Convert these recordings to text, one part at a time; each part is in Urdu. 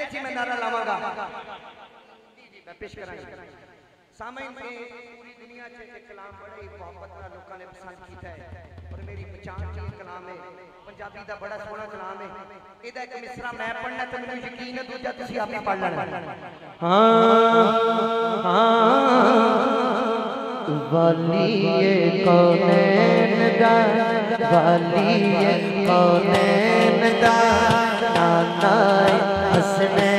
ایدے تھی میں نعرہ لاواں گا. میں پیش کرائیں سامین سامعین، میں پوری دنیا چھے تے کلام بڑے محبت نال لوکہ نے پسند کیتا ہے۔ اور میری پچان چے کلام ہے۔ پنجابی دا بڑا سونا کلام ہے۔ ایدا ایک مصرہ میں پڑھنا تو میں یقین دو جا تسی آپ ہی پڑھنا ہاں ہاں۔ والی کونین دا، والی کونین دا نانائے Você me...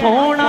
سونا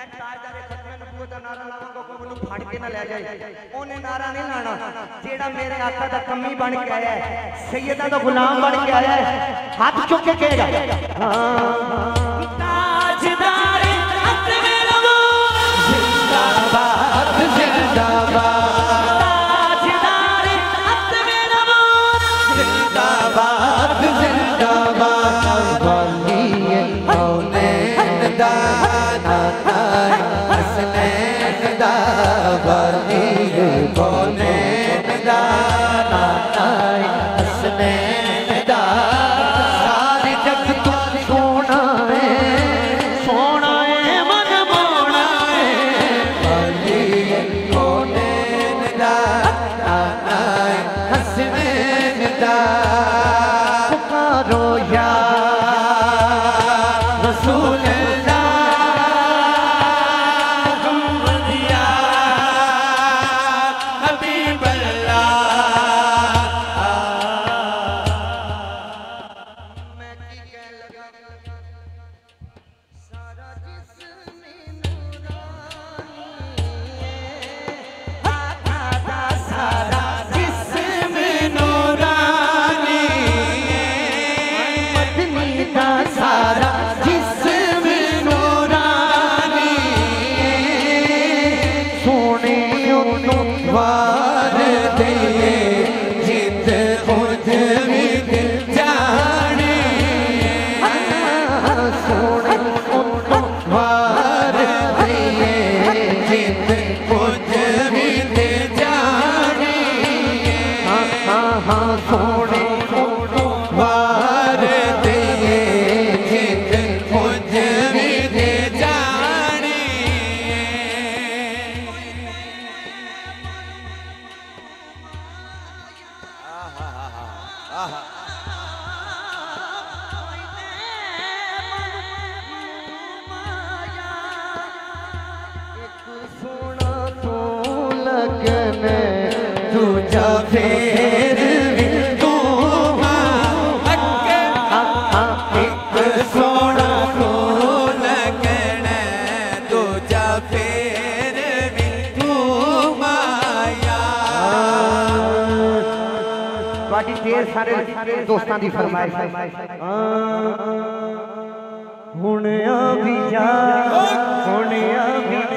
ਮੈਂ ਤਾਜਦਾਰੇ ਖਤਮੇ ਨਬੂਵਤ ਦਾ ਨਾਰਾ ਲਾਵਾਂਗਾ ਕੋਈ ਮੈਨੂੰ ਫੜ ਕੇ ਨਾ ਲੈ ਜਾਏ। ਉਹਨੇ ਨਾਰਾ ਨਹੀਂ ਲਾਣਾ, ਜਿਹੜਾ ਮੇਰੇ ਆਕਾ ਦਾ ਕੰਮੀ ਬਣ ਕੇ ਆਇਆ ਹੈ। ਸੈਯਦਾ ਦਾ ਗੁਲਾਮ ਬਣ ਕੇ ਆਇਆ ਹੈ। ਹੱਥ ਚੁੱਕ ਕੇ ਕਹੇਗਾ ਹਾਂ। ਤਾਜਦਾਰ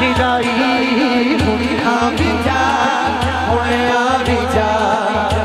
Hidayi, Hidayi, Hidayi, Hidayi, Hidayi, Hidayi, Hidayi, Hidayi, Hidayi,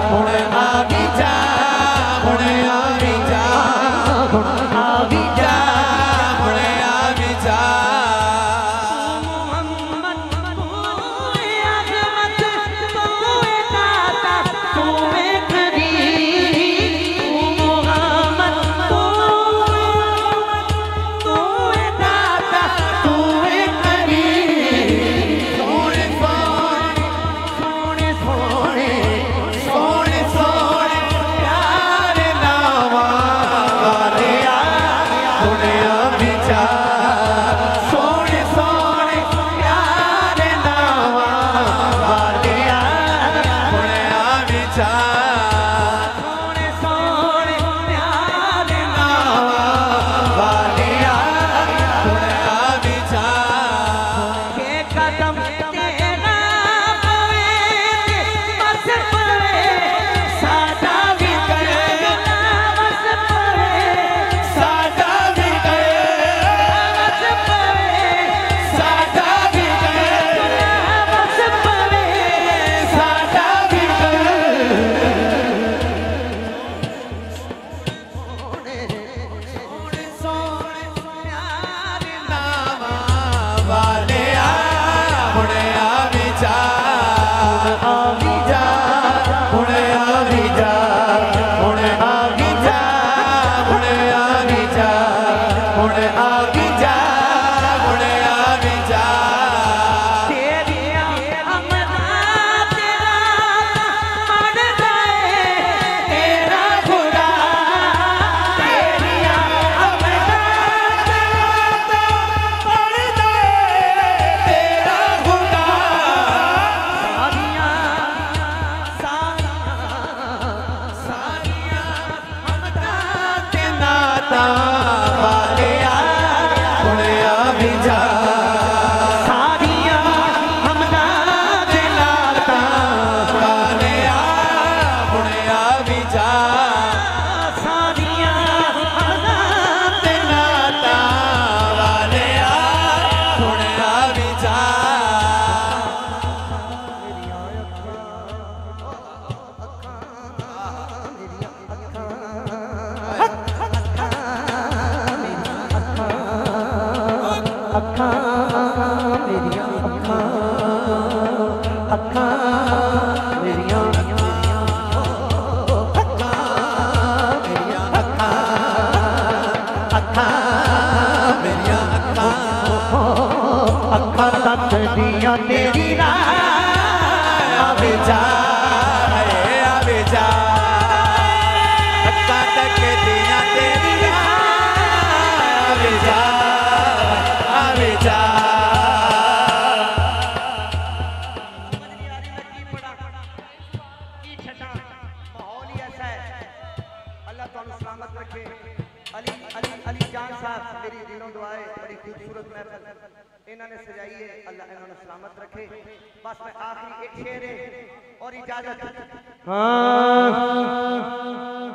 اور اجازت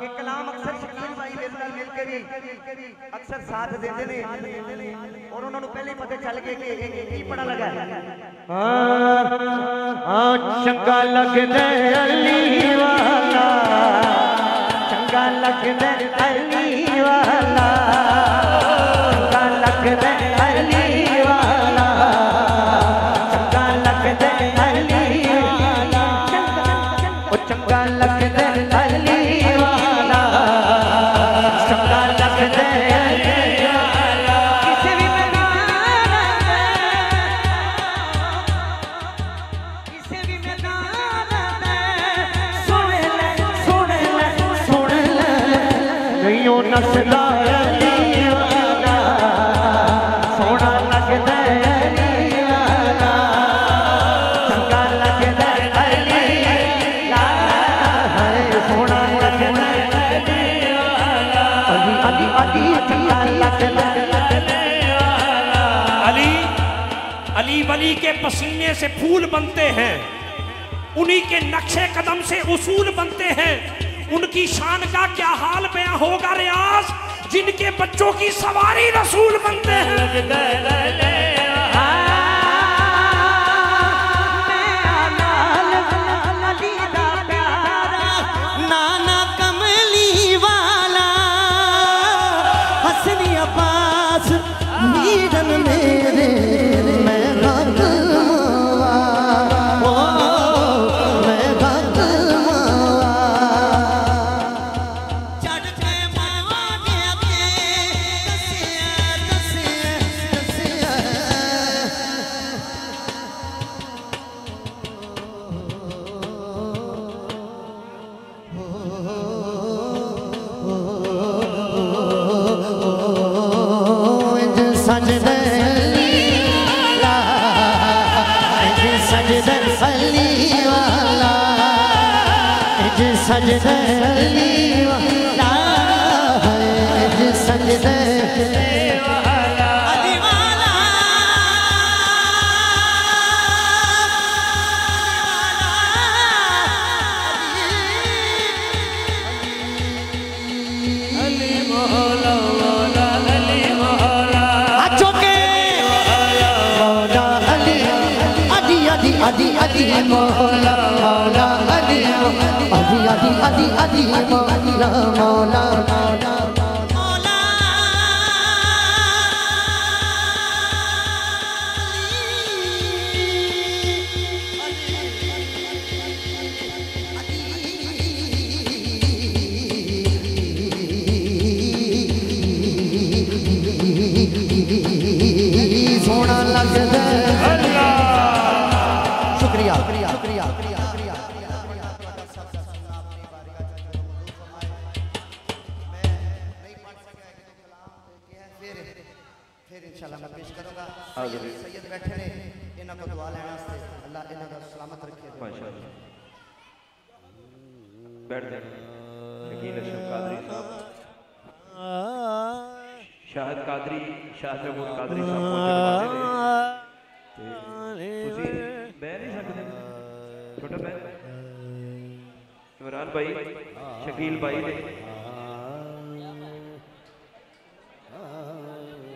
ایک کلام اکثر شکیل بھائی میرے نال مل کے بھی اکثر ساتھ دیتے نے اور انہوں نے پہلے ہی پتہ چل گیا کہ یہ کی پڑا لگا ہے چنگا لگدا علی والا چنگا لگدا علی کے پسینے سے پھول بنتے ہیں انہی کے نقشے قدم سے اصول بنتے ہیں ان کی شان کا کیا حال بیاں ہوگا ریاض جن کے بچوں کی سواری رسول بنتے ہیں سجدے علی والا ہے۔ سجدے ادي ادي مولا مولا ادي ادي ادي ادي مولا مولا شاہ محمود قادری صاحب پہنچے تسی جی، بہ نہیں سکتے۔ چھوٹا بہن۔ عمران بھائی شکیل بھائی نے۔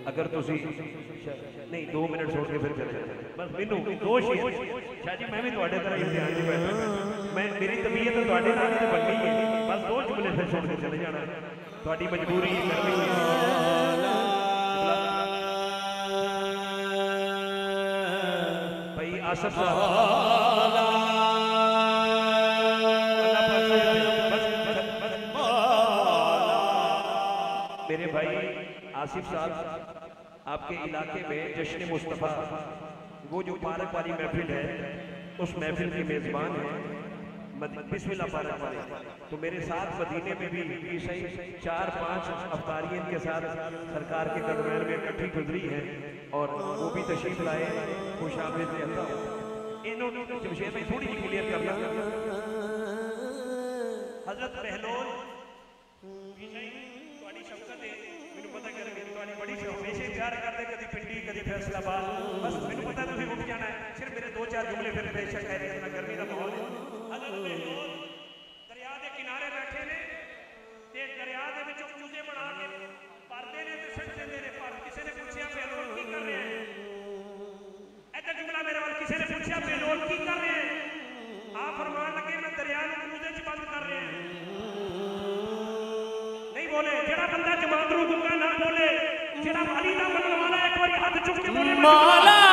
اگر تسی نہیں دو منٹ چھوڑ کے پھر چلے جاتے بس مینو دو شیر شاہ جی میں بھی تواڈے طرح امتحان دی بیٹھا۔ میں میری طبیعت تواڈے نال ہی بننی ہے بس دو جملے پھر چھوڑ کے چلے جانا۔ تواڈی مجبوری ہے ریاست میرے بھائی آصف صاحب، آپ کے علاقے میں جشن مصطفیٰ، وہ جو پارک والی محفل ہے، اس محفل کی میزبان ہے بسم اللہ پارک والے۔ تو میرے ساتھ مدینے میں بھی عیسائی چار پانچ افطاری کے ساتھ سرکار کے درمیان میں کٹھی گزری ہے اور وہ بھی تشریف لائے، خوش آمد عطا انہوں نے جمشید میں تھوڑی بھی کلیر کرنا حضرت بہلول جی تہاڈی ہے۔ پتہ کر بڑی پیار فیصلہ بس پتہ اٹھ جانا ہے۔ صرف میرے دو چار جملے پھر گرمی دا ماحول حضرت بہلول، دریا کنارے بیٹھے نے۔ تے دریا چوزے بنا کے پردے نے تے میرے پر کسے نے پوچھیا بہلول کی کسی نے پوچھا بے لوگ کی کر رہے ہیں آپ فرمان لگے میں دریا کودے چ بند کر رہے ہیں نہیں بولے جڑا بندہ جماعت رو گنگا نہ بولے جڑا والی نہ منن والا ایک بار ہاتھ چک کے بولے مولا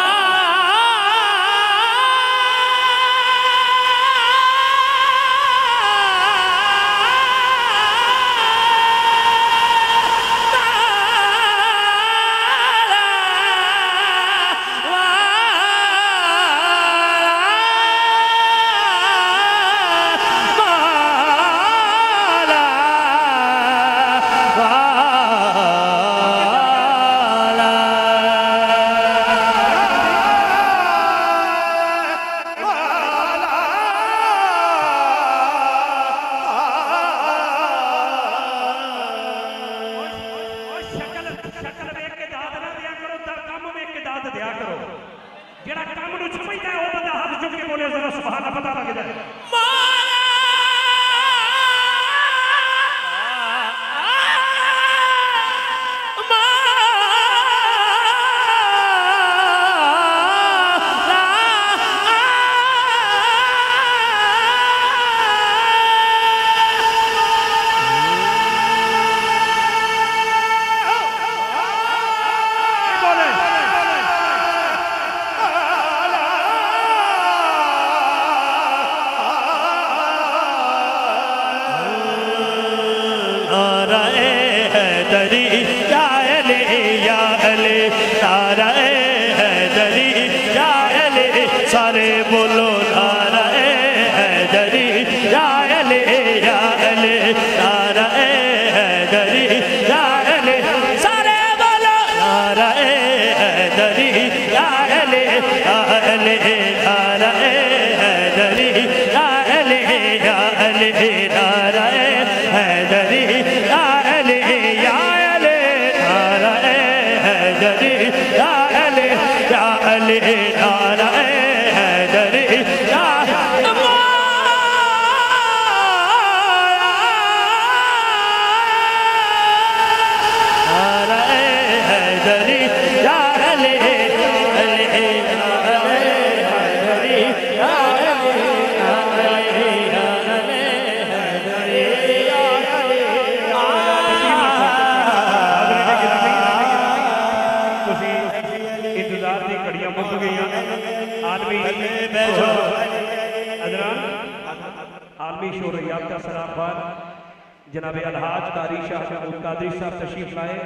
جناب الحاج قاری شاہ محمود قادری صاحب تشریف لائے۔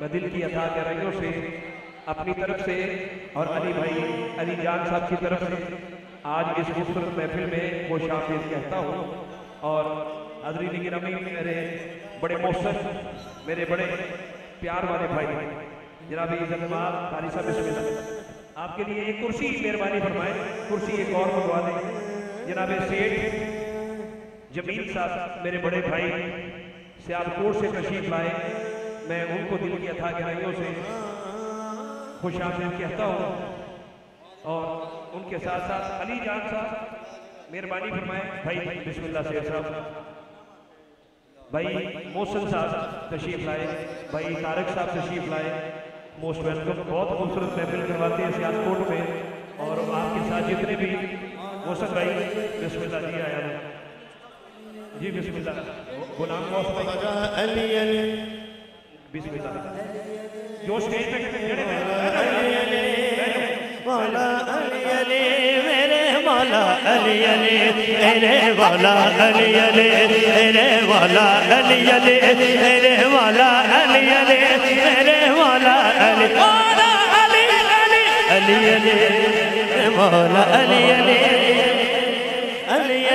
میں دل کی عطا گہرائیوں سے اپنی طرف سے اور علی بھائی، علی جان صاحب کی طرف سے۔ آج اس خوبصورت محفل میں خوش آفیز کہتا ہوں۔ اور حضرین گرامی میرے بڑے مؤثر میرے بڑے پیار والے بھائی، جناب عزت مار قاری صاحب، بسم اللہ۔ آپ کے لیے ایک کرسی مہربانی فرمائیں۔ کرسی ایک اور منگوا دیں۔ جناب سیٹھ جمیل صاحب، میرے بڑے بھائی سیالکوٹ سے تشریف لائے میں ان کو دل کی اتھا گرائیوں سے خوش آمدید کہتا ہوں۔ اور ان کے ساتھ ساتھ علی جان صاحب، مہربانی فرمائیں۔ بھائی، بسم اللہ سیر صاحب بھائی موسن صاحب تشریف لائے۔ بھائی تارک صاحب تشریف لائے۔ موسٹ ویلکم بہت خوبصورت محفل کرواتے ہیں سیالکوٹ میں۔ اور آپ کے ساتھ جتنے بھی موسن بھائی، بسم اللہ جی آیا جی بسم اللہ۔ غلام کو جا علی علی۔ بسم اللہ۔ جو سٹیج پہ جڑے علی علی مولا علی علی میرے مولا علی علی میرے والا علی علی میرے والا علی علی میرے والا علی علی میرے والا علی مولا علی علی علی علی مولا علی علی۔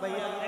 بھائی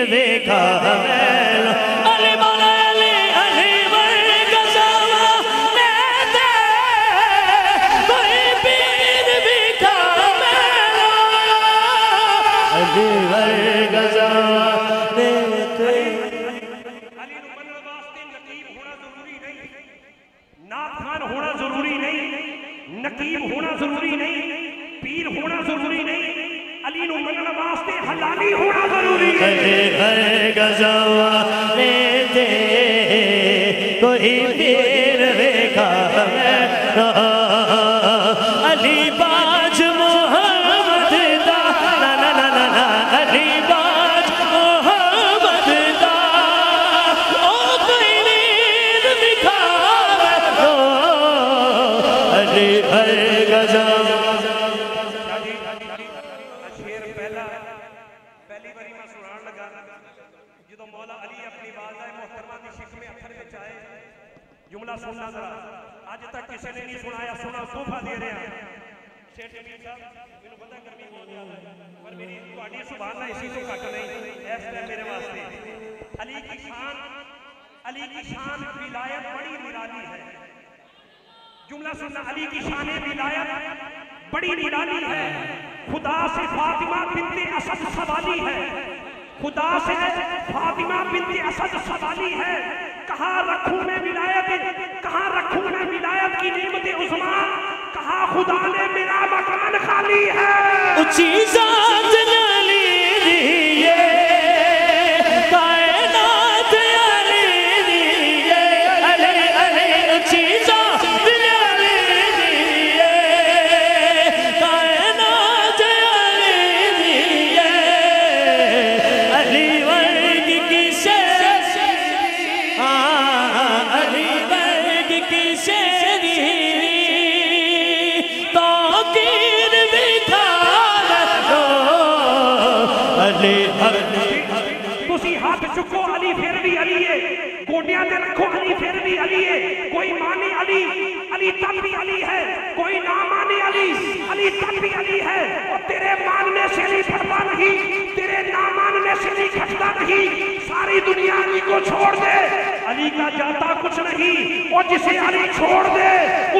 پیر ویکھا بولنا سننا ذرا اج تک کسی نے نہیں سنایا سنا تحفہ دے رہے ہیں شیخ شبیر صاحب مینوں پتہ گرمی بہت زیادہ پر میری تہاڈی زبان اسی تو کٹ نہیں اس ٹائم میرے واسطے علی کی شان علی کی شان ولایت بڑی نرالی ہے جملہ سننا علی کی شان ولایت بڑی نرالی ہے خدا سے فاطمہ بنت اسد سوالی ہے خدا سے فاطمہ بنت اسد سوالی ہے کہاں رکھوں میں ولایت؟ کہاں رکھوں میں ولایت کی نعمت عثمان کہاں خدا نے میرا مکان خالی ہے؟ اچھی ذات نے ہاتھ ਚੁੱਕੋ علی پھر بھی علی ہے۔ ਗੋਡਿਆਂ دے رکھو علی پھر بھی علی ہے۔ کوئی ਮਾਨੇ علی علی ਤਬ بھی علی ہے۔ کوئی نہ مانے علی علی تب بھی علی ہے۔ اور تیرے ماننے سے علی پڑتا نہیں، تیرے نہ ماننے سے نہیں گھٹتا نہیں۔ ساری دنیا علی کو چھوڑ دے۔ علی کا جاتا کچھ نہیں، اور جسے علی چھوڑ دے،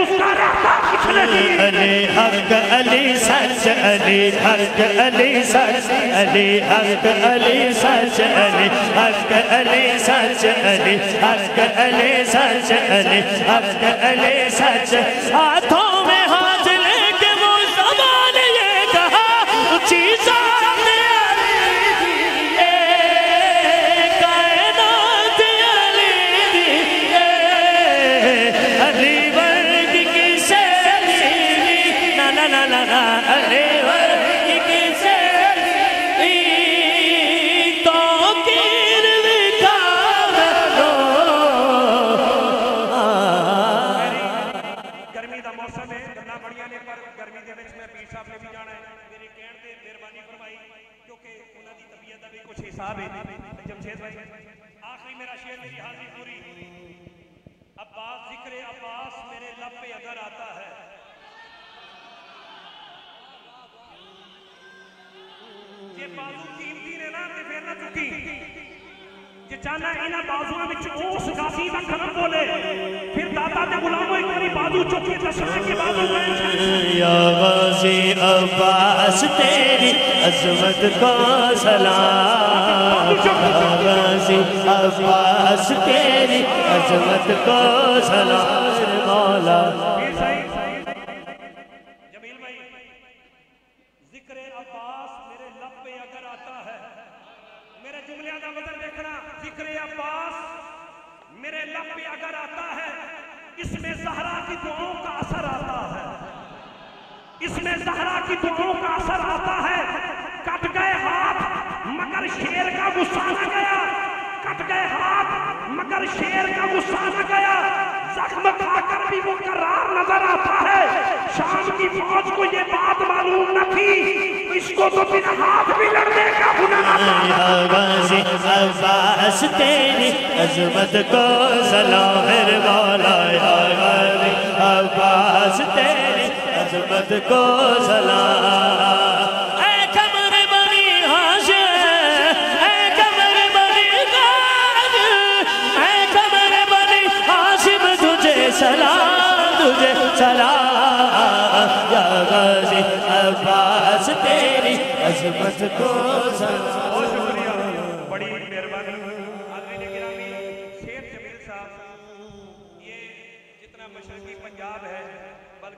اس کا رہتا کچھ نہیں۔ علی حق، علی سچ، علی حق، علی سچ، علی حق، علی سچ، علی حق، علی سچ، علی حق، علی سچ، علی حق، علی سچ۔ ہاتھوں عباس تیری، عظمت کو سلام۔ غازی عباس تیری، عظمت کو سلام۔ مولا۔ جمیل بھائی، ذکر عباس میرے لب پہ اگر آتا ہے، میرے جملیاں دا دیکھنا۔ ذکر عباس میرے لب پہ اگر آتا ہے، اس میں زہرا کی دعاؤں کا اثر اس میں زہرا کی دعاؤں کا اثر آتا ہے۔ کٹ گئے ہاتھ، مگر شیر کا غصہ نہ گیا۔ کٹ گئے ہاتھ، مگر شیر کا غصہ نہ گیا۔ زخم کھا کر بھی وہ قرار نظر آتا ہے۔ شام کی فوج کو یہ بات معلوم نہ تھی۔ اس کو تو بنا ہاتھ بھی لڑنے کا ہنر آتا ہے۔ غازی عباس تیری عظمت کو سلام میرے مولا یا غازی عباس تیری عظمت کو سلام اے کمر بنی ہاشم اے کمر بنی غاز اے کمر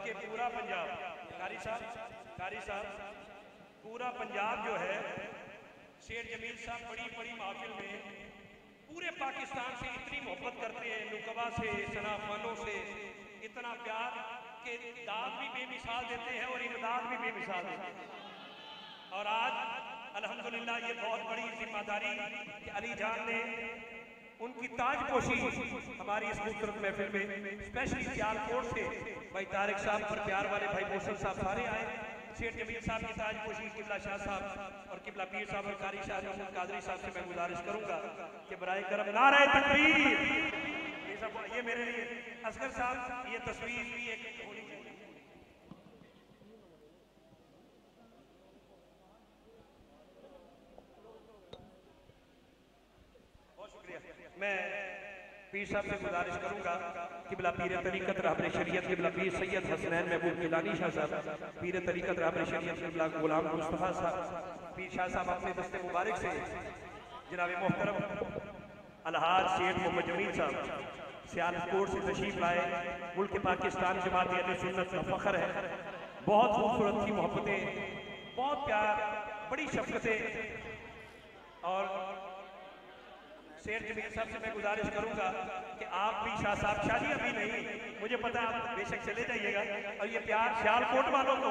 بلکہ پورا پنجاب. قاری صاحب قاری صاحب، پورا پنجاب جو ہے، شیر جمیل صاحب بڑی بڑی محفل میں پورے پاکستان سے اتنی محبت کرتے ہیں نکبہ سے سنا فنوں سے، اتنا پیار کہ داد بھی بے مثال دیتے ہیں اور امداد بھی بے مثال دیتے ہیں۔ اور آج الحمدللہ یہ بہت بڑی ذمہ داری کہ علی جان نے ان کی تاج پوشی ہماری اس خوبصورت محفل میں اسپیشلی سیال کوٹ سے بھائی طارق صاحب اور پیار والے بھائی محسن صاحب سارے آئے۔ شیخ جمیل صاحب کی تاج پوشی، قبلہ شاہ صاحب اور قبلہ پیر صاحب اور قاری شاہ محمود قادری صاحب سے میں گزارش کروں گا کہ برائے کرم نعرہ تکبیر۔ یہ یہ میرے لیے اصغر صاحب، یہ تصویر بھی ایک ہونی چاہیے بہت شکریہ میں پیر صاحب سے گزارش کروں گا قبلہ پیر طریقت رہبر شریعت قبلہ پیر سید حسنین محبوب گیلانی شاہ صاحب، پیر طریقت رہبر شریعت قبلہ غلام مصطفیٰ صاحب، پیر شاہ صاحب اپنے دست مبارک سے، جناب محترم الحاج شیخ محمد جمیل صاحب سیالکوٹ سے تشریف لائے، ملک پاکستان جماعت اہل سنت کا فخر ہے۔ بہت خوبصورت تھی محبتیں، بہت پیار، بڑی شفقتیں اور شیر جمیل صاحب سے میں گزارش کروں گا کہ آپ بھی شاہ صاحب شاہ جی ابھی نہیں، مجھے پتا آپ بے شک چلے جائیے گا۔ اور یہ پیار سیال کوٹ والوں کو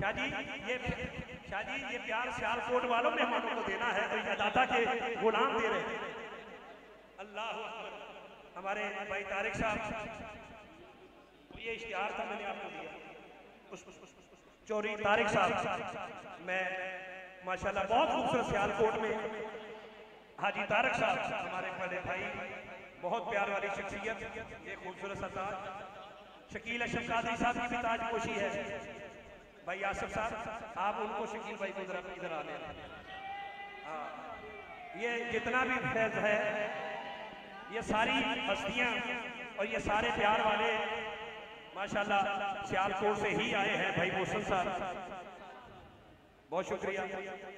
شاہ جی یہ شاہ جی یہ پیار سیال کوٹ والوں مہمانوں کو دینا ہے تو یہ دادا کے غلام دے رہے ہیں۔ اللہ ہمارے بھائی طارق صاحب، یہ اشتہار تھا میں نے آپ کو دیا۔ چوری طارق صاحب، میں ماشاءاللہ بہت خوبصورت سیال کوٹ میں حاجی طارق صاحب، ہمارے بڑے بھائی، بہت پیار والی شخصیت، یہ خوبصورت سا تاج شکیل اشرف قادری صاحب کی بھی تاج پوشی ہے۔ بھائی آصف صاحب، آپ ان کو شکیل بھائی کو ذرا ادھر آنے ہاں یہ جتنا بھی فیض ہے، یہ ساری ہستیاں اور یہ سارے پیار والے، ماشاءاللہ، سیالکوٹ سے ہی آئے ہیں بھائی محسن صاحب۔ بہت شکریہ،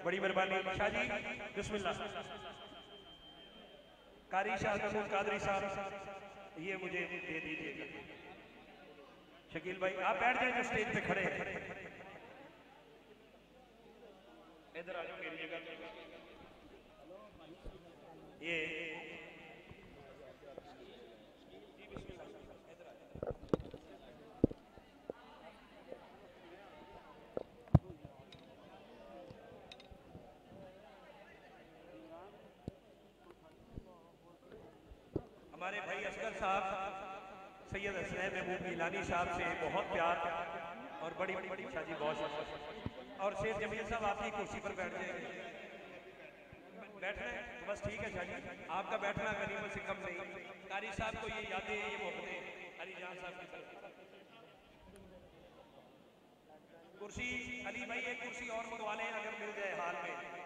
بڑی مہربانی۔ شاہ جی بسم اللہ۔ قاری شاہ محمود قادری صاحب، یہ مجھے دے دیجیے گا۔ شکیل بھائی، آپ بیٹھ جائیں جو سٹیج پہ کھڑے ہیں۔ ادھر آ جاؤ، میری جگہ۔ یہ ہمارے بھائی اسکر صاحب، سید حسنین محبوب نیلانی صاحب سے بہت پیار اور بڑی بڑی شاہ جی بہت اور سید جمیل صاحب، آپ کی کرسی پر بیٹھ جائیں گے۔ بیٹھنا ہے، بس ٹھیک ہے شاہ جی۔ آپ کا بیٹھنا غریبوں سے کم نہیں۔ کاری صاحب کو یہ یادیں، یہ محبتیں۔ علی جان صاحب کی طرف۔ کرسی، علی بھائی، ایک کرسی اور منگوا لیں اگر مل جائے حال میں۔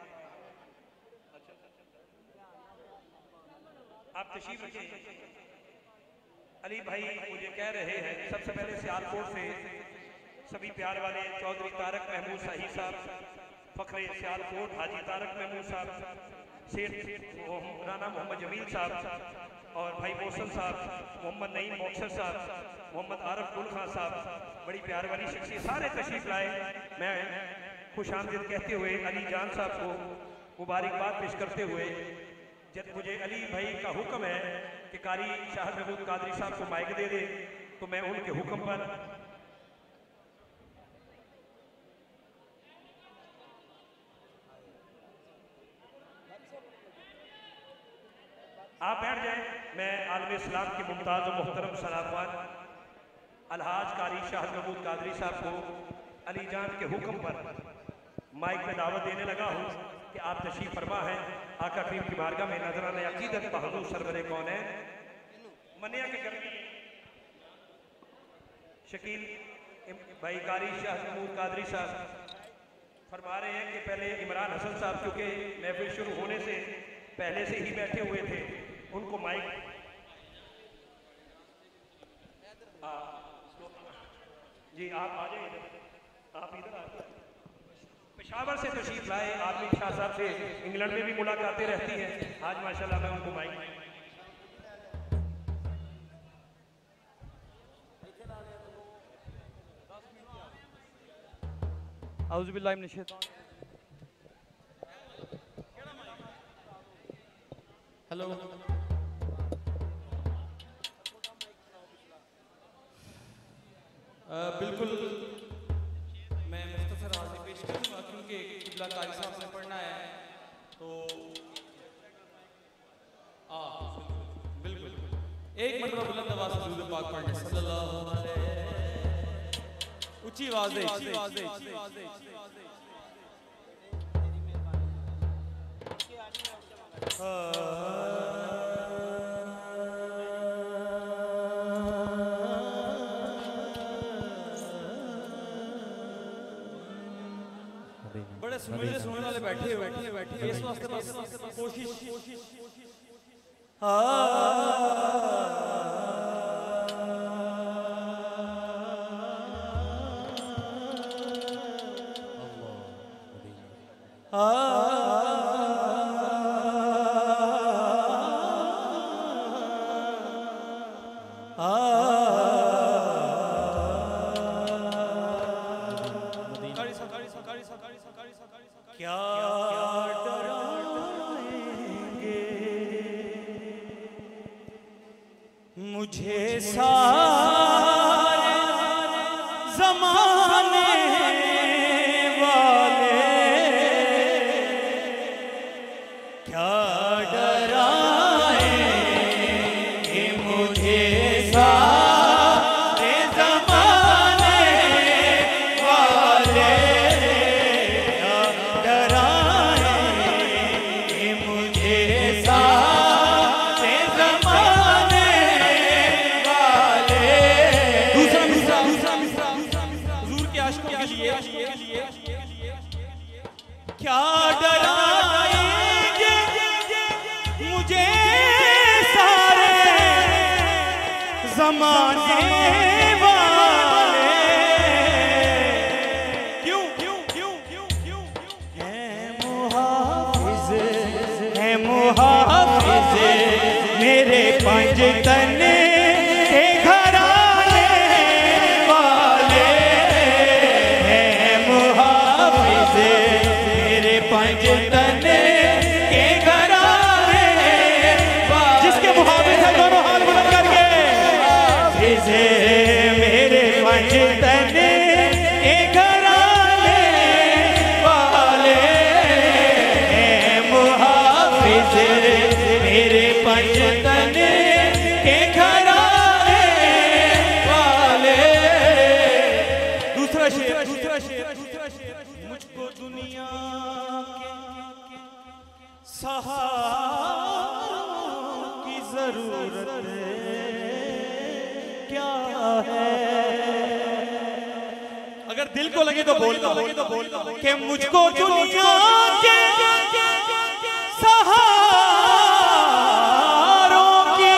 آپ تشریف رکھیں۔ علی بھائی مجھے کہہ رہے ہیں، سب سے پہلے سیال سیالکوٹ سے سبھی پیار والے چودری تارک محمود صاحب صاحب، فخر سیالکوٹ حاجی تارک محمود صاحب، سیٹ رانا محمد جمیل صاحب اور بھائی محسن صاحب، محمد نعیم موکسر صاحب، محمد عارف گل خان صاحب، بڑی پیار والی شخصی سارے تشریف لائے۔ میں خوش آمدید کہتے ہوئے علی جان صاحب کو مبارک بات پیش کرتے ہوئے جب مجھے علی بھائی کا حکم ہے کہ کاری شاہد محمود قادری صاحب کو مائک دے دے، تو میں ان کے حکم پر آپ بیٹھ جائیں، میں عالم اسلام کے ممتاز و محترم صلاحوان الہاج کاری شاہد محمود قادری صاحب کو علی جان کے حکم پر مائک میں دعوت دینے لگا ہوں۔ کہ آپ تشریف فرما ہیں۔ آقا کریم کی بارگاہ میں نظرانہ عقیدت پہ حضور سرورے کون ہیں؟ منیا کے گھر شکیل بھائی کاری شاہ محمود قادری صاحب فرما رہے ہیں کہ پہلے عمران حسن صاحب کیونکہ محفل شروع ہونے سے پہلے سے ہی بیٹھے ہوئے تھے، ان کو مائک۔ جی آپ آ جائیں آپ ادھر آ جائیں پشاور سے تشریف لائے آپ عالمی شاہ صاحب سے انگلینڈ میں بھی ملاقاتیں رہتی ہیں۔ آج ماشاءاللہ میں ان کو مائک۔ اعوذ باللہ من الشیطان۔ ہلو۔ بالکل قبلہ قاری صاحب سے پڑھنا ہے۔ تو بالکل۔ ایک مرتبہ بلند آواز سے درود پاک پڑھنا ہے صلی اللہ علیہ اچھی آواز دے اچھی آواز دے اچھی آواز دے سمجھنے سننے کوشش۔ دل کو لگے تو بولتا ہوں کہ مجھ کو دنیا کے سہاروں کی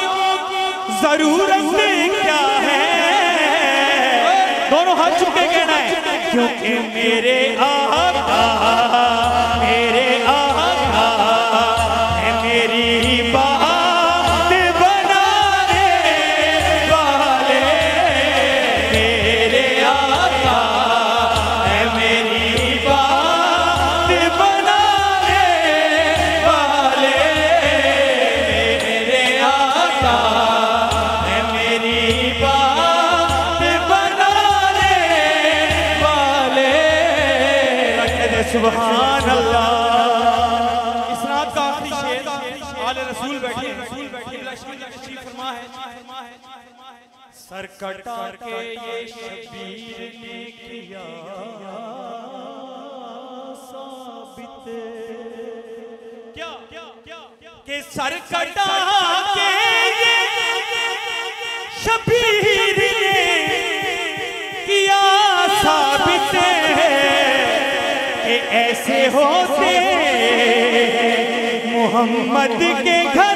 ضرورت کیا ہے؟ دونوں ہاتھ چکے کہنا ہے، کیونکہ میرے آقا، میرے سر کٹا کے یہ شبیر نے کیا۔ ثابت کیا؟ کہ سر کٹا کے یہ شبیر نے کیا۔ ثابت کہ ایسے ہوتے محمد کے گھرانے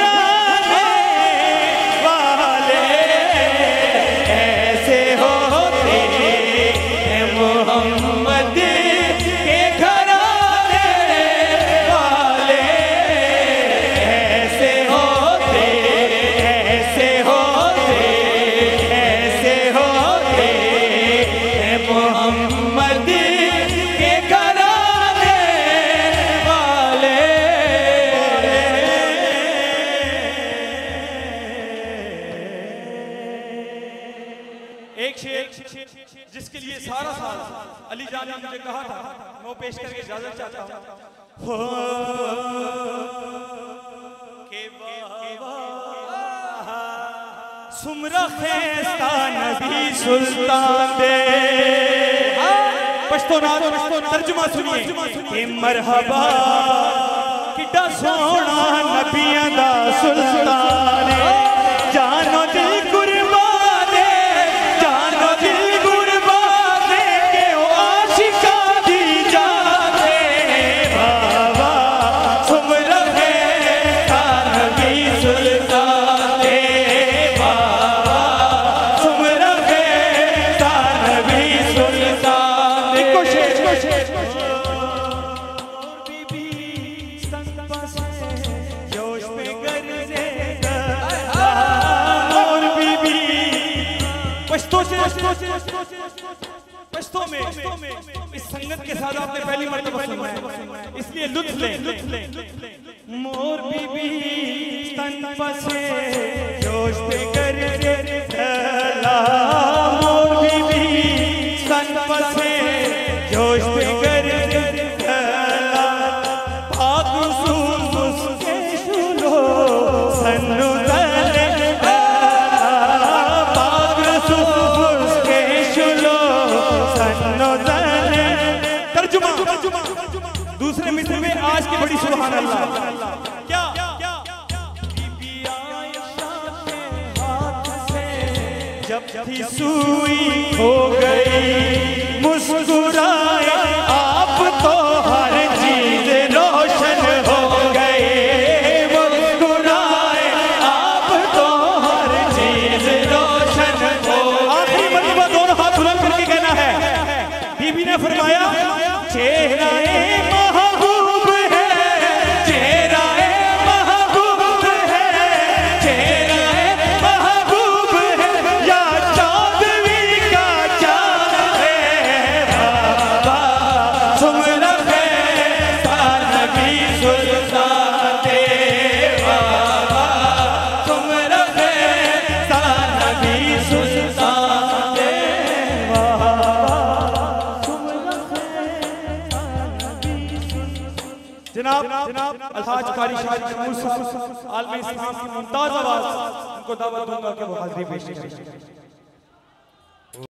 سلطان دے۔ پشتو نات ترجمہ سنیے۔ کہ مرحبا کٹا سونا نبیان دا سلطان دے کے ساتھ آپ نے پہلی مرتبہ سنا ہے اس لیے لطف لیں۔ مور بی بی تن پسے جوش پہ گرزے پھیلا۔ مور بی بی تن پسے ترجمہ۔ دوسرے مصر میں آج کی بڑی سبحان اللہ۔ کیا؟ جب تھی سوئی ہو گئی، مسکرائے آپ قاری شاہ مصطفیٰ عالم اسلام کی ممتاز آواز ان کو دعوت دوں گا کہ وہ حاضری پیش کریں۔